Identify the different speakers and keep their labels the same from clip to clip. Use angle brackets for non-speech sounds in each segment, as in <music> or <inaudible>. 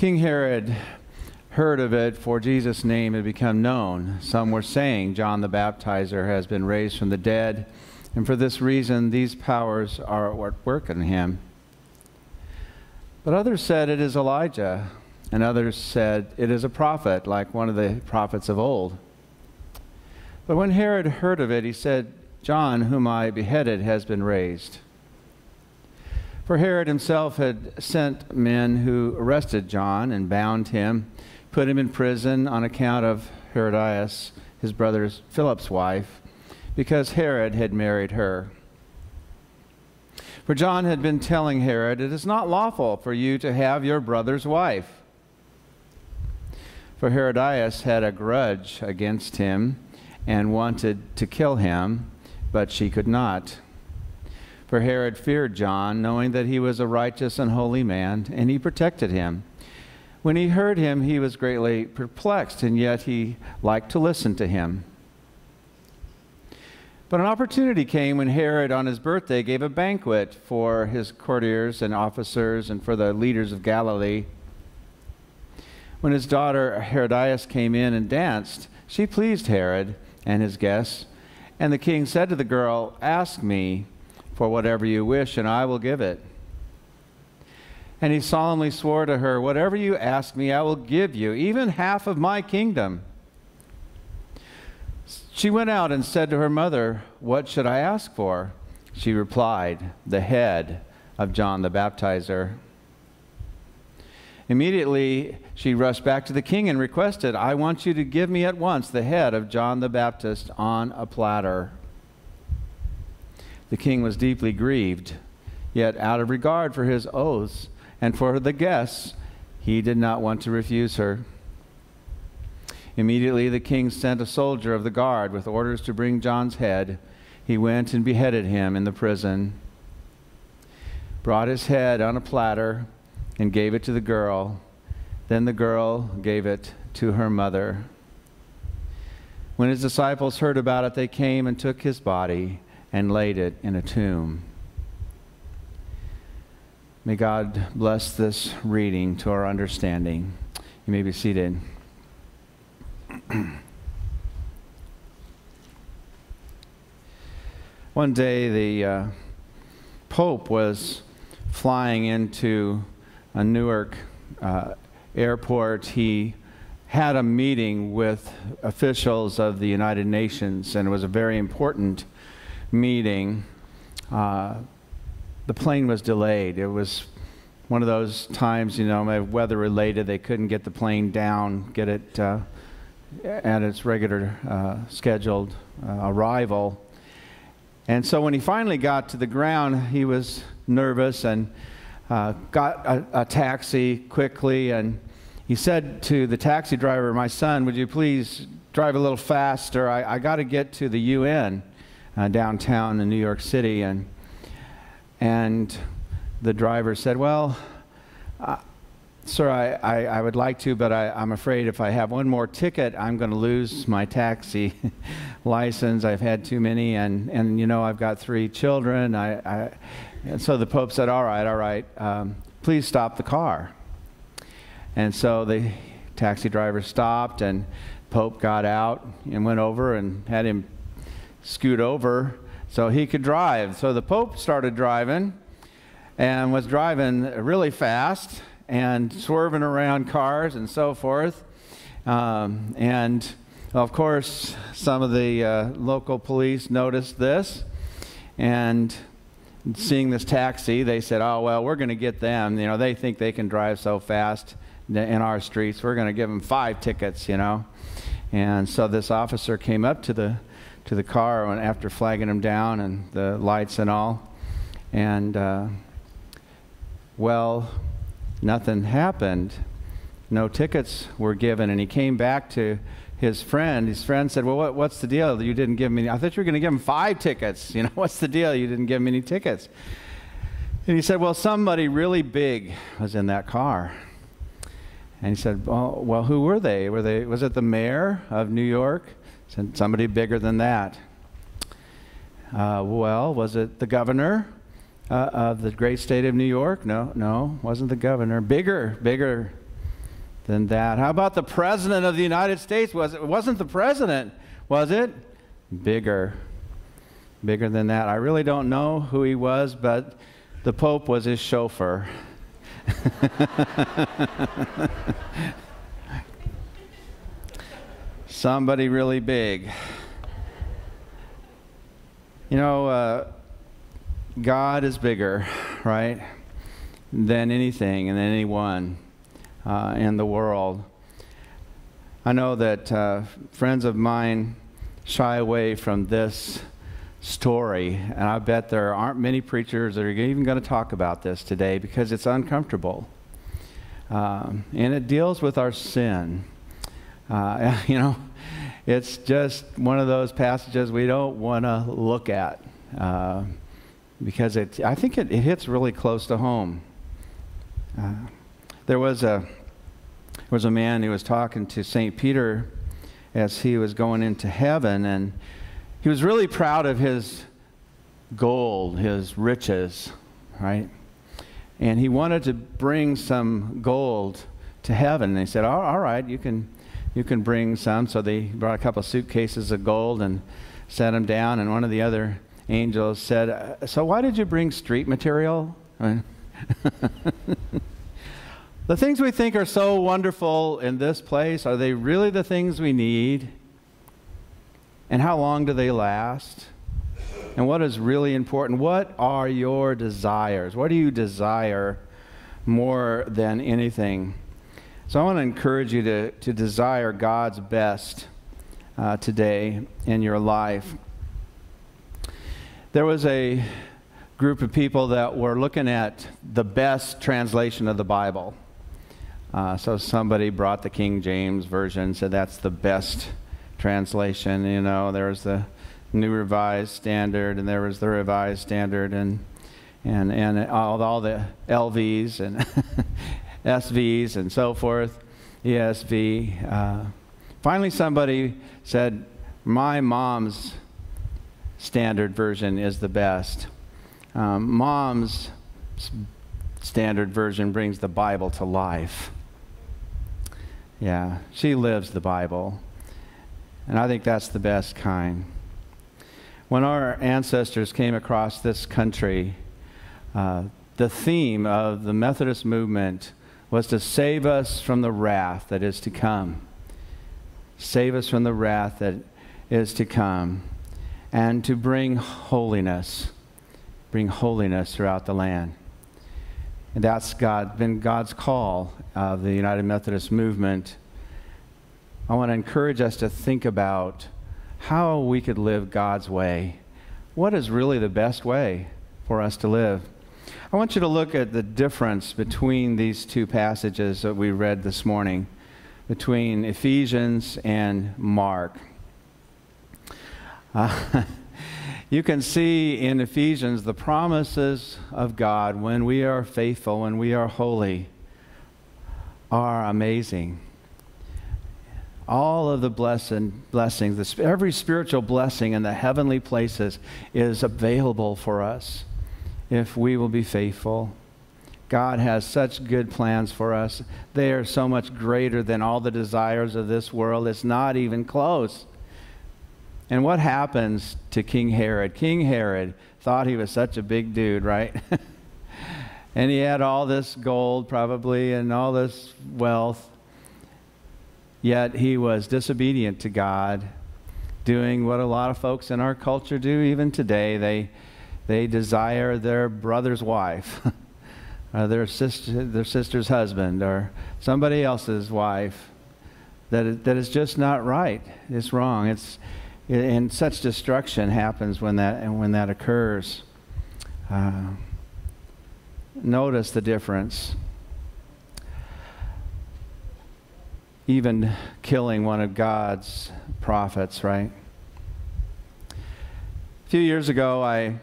Speaker 1: King Herod heard of it, for Jesus' name had become known. Some were saying, John the Baptizer has been raised from the dead, and for this reason these powers are at work in him. But others said it is Elijah, and others said it is a prophet, like one of the prophets of old. But when Herod heard of it, he said, John, whom I beheaded, has been raised. For Herod himself had sent men who arrested John and bound him put him in prison on account of Herodias, his brother Philip's wife, because Herod had married her. For John had been telling Herod, It is not lawful for you to have your brother's wife. For Herodias had a grudge against him and wanted to kill him, but she could not. For Herod feared John, knowing that he was a righteous and holy man, and he protected him. When he heard him, he was greatly perplexed, and yet he liked to listen to him. But an opportunity came when Herod, on his birthday, gave a banquet for his courtiers and officers and for the leaders of Galilee. When his daughter Herodias came in and danced, she pleased Herod and his guests. And the king said to the girl, Ask me for whatever you wish, and I will give it. And he solemnly swore to her, Whatever you ask me, I will give you, even half of my kingdom. She went out and said to her mother, What should I ask for? She replied, The head of John the Baptizer. Immediately, she rushed back to the king and requested, I want you to give me at once the head of John the Baptist on a platter. The king was deeply grieved, yet out of regard for his oaths, and for the guests, he did not want to refuse her. Immediately the king sent a soldier of the guard with orders to bring John's head. He went and beheaded him in the prison, brought his head on a platter, and gave it to the girl. Then the girl gave it to her mother. When his disciples heard about it, they came and took his body and laid it in a tomb. May God bless this reading to our understanding. You may be seated. <clears throat> One day, the uh, Pope was flying into a Newark uh, airport. He had a meeting with officials of the United Nations, and it was a very important meeting. Uh, the plane was delayed. It was one of those times, you know, weather related, they couldn't get the plane down, get it uh, at its regular uh, scheduled uh, arrival. And so when he finally got to the ground, he was nervous and uh, got a, a taxi quickly. And he said to the taxi driver, My son, would you please drive a little faster? I, I got to get to the UN uh, downtown in New York City. And and the driver said, Well, uh, sir, I, I, I, would like to, but I, I'm afraid if I have one more ticket, I'm going to lose my taxi <laughs> license. I've had too many, and, and you know, I've got three children. I, I and so the Pope said, All right, all right, um, please stop the car. And so the taxi driver stopped, and Pope got out and went over and had him scoot over so he could drive. So the Pope started driving and was driving really fast and swerving around cars and so forth. Um, and of course, some of the uh, local police noticed this and seeing this taxi, they said, Oh, well, we're going to get them. You know, they think they can drive so fast in our streets. We're going to give them five tickets, you know. And so this officer came up to the to the car after flagging him down and the lights and all. And, uh, well, nothing happened. No tickets were given. And he came back to his friend. His friend said, Well, what, what's the deal? You didn't give me, I thought you were going to give him five tickets. You know, <laughs> what's the deal? You didn't give me any tickets. And he said, Well, somebody really big was in that car. And he said, Well, well who were they? Were they? Was it the mayor of New York? Somebody bigger than that. Uh, well, was it the governor uh, of the great state of New York? No, no, wasn't the governor. Bigger, bigger. than that. How about the President of the United States? Was it, it wasn't the President, was it? Bigger. Bigger than that. I really don't know who he was, but the Pope was his chauffeur. <laughs> Somebody really big. You know, uh, God is bigger, right, than anything and anyone uh, in the world. I know that uh, friends of mine shy away from this story, and I bet there aren't many preachers that are even going to talk about this today because it's uncomfortable. Um, and it deals with our sin. Uh, <laughs> you know, it's just one of those passages we don't want to look at uh, because it, I think it, it, hits really close to home. Uh, there was a, there was a man who was talking to St. Peter as he was going into heaven, and he was really proud of his gold, his riches, right? And he wanted to bring some gold to heaven. And they said, all, all right, you can, you can bring some. So they brought a couple suitcases of gold and set them down. And one of the other angels said, uh, So why did you bring street material? <laughs> the things we think are so wonderful in this place, are they really the things we need? And how long do they last? And what is really important? What are your desires? What do you desire more than anything? So I want to encourage you to, to desire God's best uh, today in your life. There was a group of people that were looking at the best translation of the Bible. Uh, so somebody brought the King James Version, said that's the best translation. You know, there was the New Revised Standard, and there was the Revised Standard, and and and all, all the LVs and <laughs> SVs and so forth, ESV. Uh, finally, somebody said, "My mom's standard version is the best." Um, mom's standard version brings the Bible to life. Yeah, she lives the Bible. And I think that's the best kind. When our ancestors came across this country, uh, the theme of the Methodist movement was to save us from the wrath that is to come. Save us from the wrath that is to come. And to bring holiness, bring holiness throughout the land. And that's God, been God's call of the United Methodist movement I want to encourage us to think about how we could live God's way. What is really the best way for us to live? I want you to look at the difference between these two passages that we read this morning, between Ephesians and Mark. Uh, <laughs> you can see in Ephesians the promises of God when we are faithful, when we are holy, are amazing all of the blessing, blessings, every spiritual blessing in the heavenly places is available for us if we will be faithful. God has such good plans for us. They are so much greater than all the desires of this world. It's not even close. And what happens to King Herod? King Herod thought he was such a big dude, right? <laughs> and he had all this gold, probably, and all this wealth. Yet he was disobedient to God, doing what a lot of folks in our culture do even today. They, they desire their brother's wife, <laughs> or their, sister, their sister's husband, or somebody else's wife. That, that is just not right. It's wrong. It's, and such destruction happens when that, and when that occurs. Uh, notice the difference. even killing one of God's prophets, right? A few years ago, I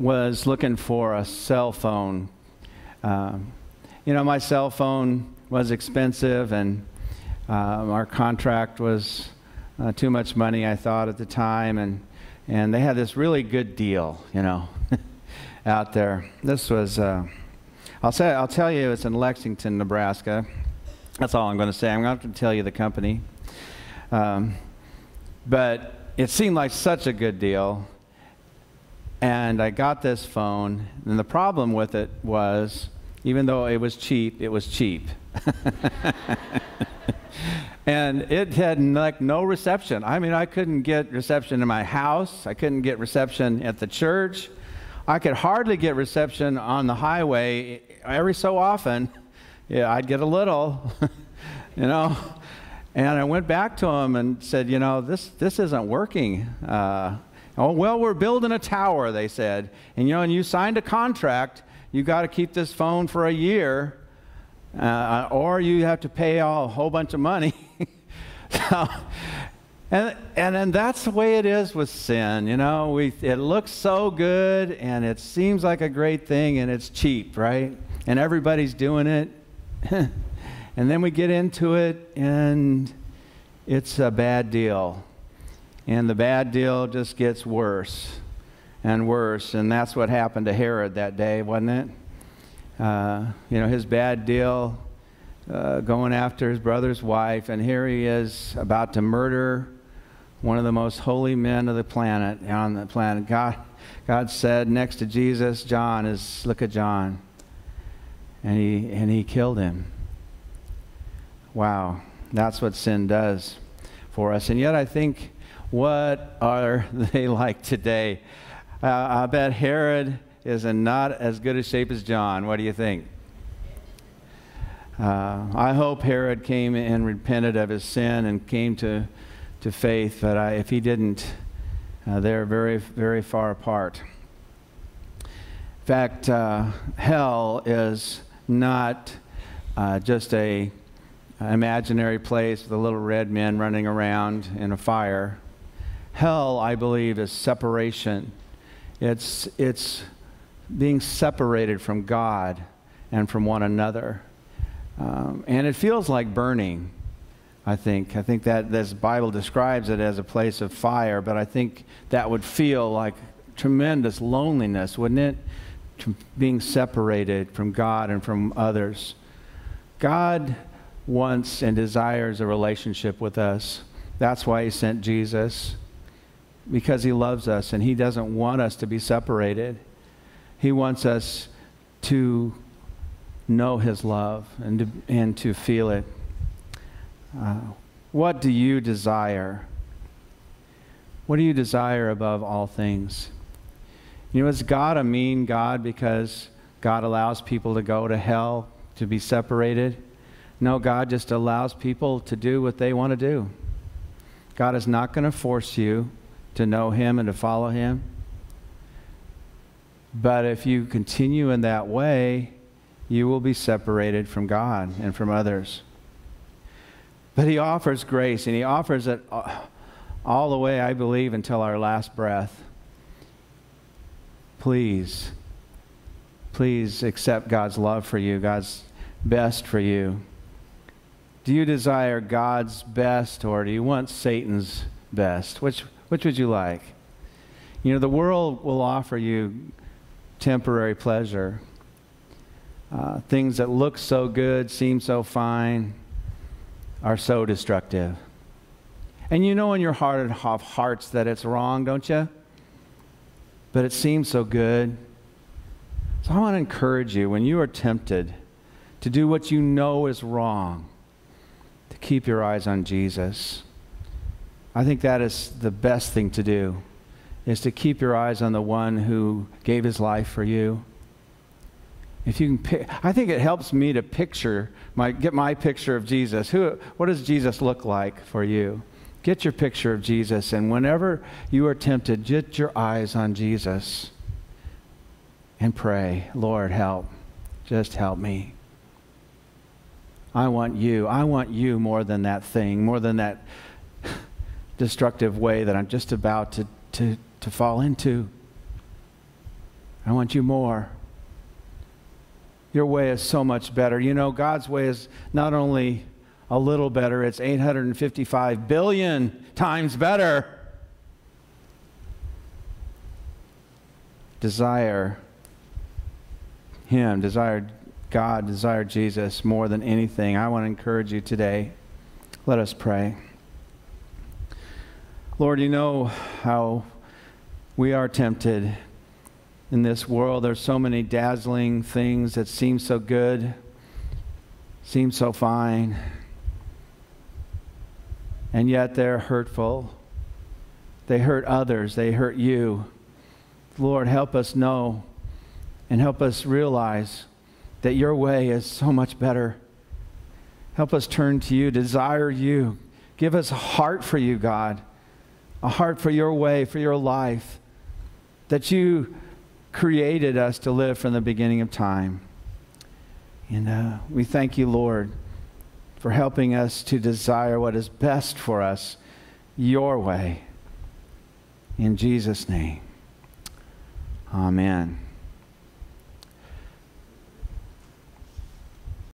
Speaker 1: was looking for a cell phone. Um, you know, my cell phone was expensive, and um, our contract was uh, too much money, I thought, at the time. And, and they had this really good deal, you know, <laughs> out there. This was, uh, I'll, say, I'll tell you, it's in Lexington, Nebraska. That's all I'm going to say. I'm not going to tell you the company. Um, but it seemed like such a good deal. And I got this phone, and the problem with it was, even though it was cheap, it was cheap. <laughs> and it had like no reception. I mean, I couldn't get reception in my house. I couldn't get reception at the church. I could hardly get reception on the highway. Every so often, yeah, I'd get a little, <laughs> you know. And I went back to him and said, you know, this this isn't working. Uh, oh well, we're building a tower, they said, and you know, and you signed a contract. You got to keep this phone for a year uh, or you have to pay a whole bunch of money. <laughs> so, and, and then that's the way it is with sin. You know, we, it looks so good and it seems like a great thing and it's cheap, right? And everybody's doing it. <laughs> and then we get into it and it's a bad deal. And the bad deal just gets worse and worse. And that's what happened to Herod that day, wasn't it? uh, you know, his bad deal uh, going after his brother's wife, and here he is about to murder one of the most holy men of the planet on the planet. God, God said next to Jesus, John is look at John, and he and he killed him. Wow, that's what sin does for us, and yet I think, what are they <laughs> like today? Uh, I bet Herod is in not as good a shape as John. What do you think? Uh, I hope Herod came and repented of his sin and came to, to faith, but I, if he didn't, uh, they're very, very far apart. In fact, uh, hell is not uh, just a imaginary place with a little red men running around in a fire. Hell, I believe, is separation. It's, it's being separated from God and from one another. Um, and it feels like burning, I think. I think that this Bible describes it as a place of fire, but I think that would feel like tremendous loneliness, wouldn't it? being separated from God and from others. God wants and desires a relationship with us. That's why He sent Jesus, because He loves us and He doesn't want us to be separated. He wants us to know His love and to, and to feel it. Uh, what do you desire? What do you desire above all things? You know, is God a mean God because God allows people to go to hell to be separated? No, God just allows people to do what they want to do. God is not going to force you to know Him and to follow Him. But if you continue in that way, you will be separated from God and from others. But He offers grace, and He offers it all the way, I believe, until our last breath. Please, please accept God's love for you, God's best for you. Do you desire God's best, or do you want Satan's best? Which, which would you like? You know, the world will offer you temporary pleasure. Uh, things that look so good, seem so fine, are so destructive. And you know in your heart of hearts that it's wrong, don't you? But it seems so good. So I want to encourage you when you are tempted to do what you know is wrong, to keep your eyes on Jesus. I think that is the best thing to do is to keep your eyes on the one who gave his life for you. If you can pick, I think it helps me to picture my get my picture of Jesus. Who what does Jesus look like for you? Get your picture of Jesus and whenever you are tempted, get your eyes on Jesus and pray, Lord, help. Just help me. I want you. I want you more than that thing, more than that destructive way that I'm just about to, to, to fall into. I want you more. Your way is so much better. You know, God's way is not only a little better, it's 855 billion times better. Desire Him, desire God, desire Jesus more than anything. I want to encourage you today. Let us pray. Lord, you know how we are tempted in this world. There's so many dazzling things that seem so good, seem so fine, and yet they're hurtful. They hurt others, they hurt you. Lord, help us know and help us realize that your way is so much better. Help us turn to you, desire you. Give us a heart for you, God, a heart for your way, for your life, that you created us to live from the beginning of time. And uh, we thank you, Lord, for helping us to desire what is best for us, your way. In Jesus' name, amen.